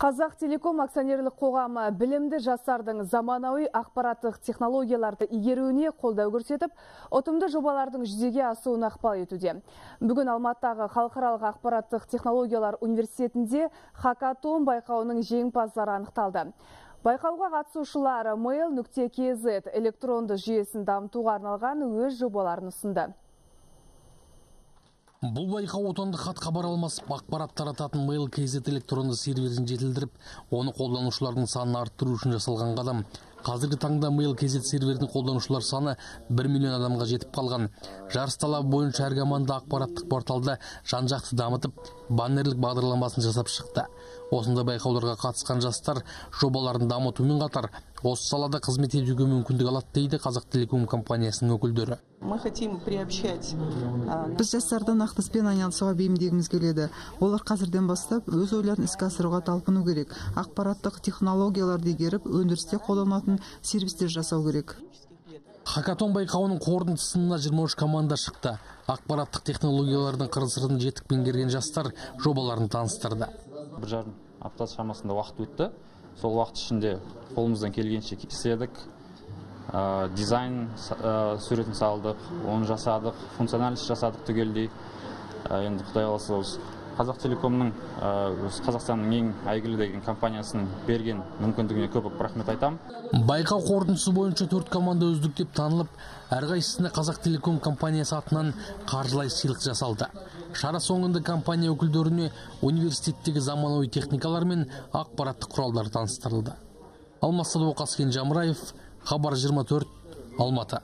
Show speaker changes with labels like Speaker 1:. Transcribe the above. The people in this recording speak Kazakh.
Speaker 1: Қазақ Телеком акционерлік қоғамы білімді жастардың заманауи ақпараттық технологияларды игеруіне қолдау көрсетіп, ұтымды жобалардың жүзеге асуына ықпал етуде. Бүгін Алматыдағы халықаралық ақпараттық технологиялар университетінде хакатон байқауының жеңімпаздары анықталды. Байқауға қатысушылар mail.kz электронды жүйесін дамытуға арналған өз жобаларын ұсынды.
Speaker 2: Бұл байқау отандық хат хабар алмасып ақпарат тарататын mail kz электронды серверін жетілдіріп, оны қолданушылардың санын арттыру үшін жасалған қадам. Қазіргі таңда mail kz сервердің қолданушылар саны 1 миллион адамға жетіп қалған. Жарыс талабы бойынша әр команда ақпараттық порталда жан-жақты дамытып, баннерлік бағдарламасын жасап шықты. Осында байқауларға қатысқан жастар жобаларын дамытумен қатар осы салада қызмет етуге мүмкіндік алады дейді Қазақ Телеком компаниясының өкілдері.
Speaker 3: Мы хотим приобщать
Speaker 4: біз жастарды нақты іспен айналысуға бейімдегіміз келеді олар қазірден бастап өз ойларын іске асыруға талпыну керек ақпараттық технологияларды игеріп өндірісте қолданатын сервистер жасау керек.
Speaker 2: Хакатон байқауының қорытындысына 23 команда шықты. Ақпараттық технологиялардың қыр сырын жетік меңгерген жастар жобаларын таныстырды.
Speaker 5: Бір жарым апта шамасында уақыт өтті. Сол уақыт ішінде қолымыздан келгенше істедік ә, дизайн ә, суретін салдық оны жасадық функциональность жасадық түгелдей. Ә, енді құдай қаласа осы қазақ телекомның осы қазақстанның ең әйгілі деген компаниясының берген мүмкіндігіне көп рахмет айтамын
Speaker 2: байқау қорытындысы бойынша төрт команда үздік деп танылып әрқайсысына қазақ телеком компаниясы атынан қаржылай сыйлық жасалды. Шара соңында компания өкілдеріне университеттегі заманауи техникалар мен ақпараттық құралдар таныстырылды. Алмас садуақас жамраев хабар 24 алматы.